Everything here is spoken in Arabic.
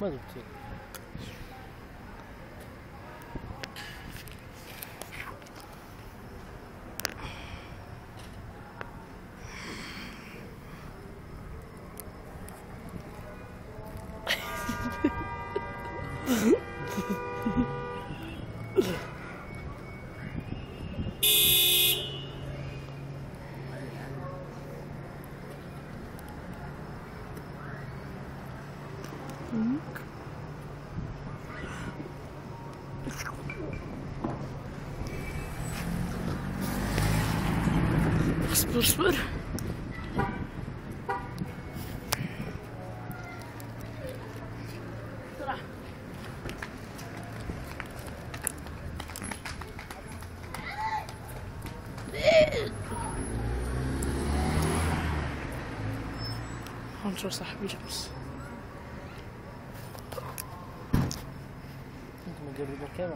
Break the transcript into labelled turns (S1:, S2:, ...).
S1: 정말 좋지.
S2: اصبر اصبر. هنشوف صاحبي
S1: non dirvi perché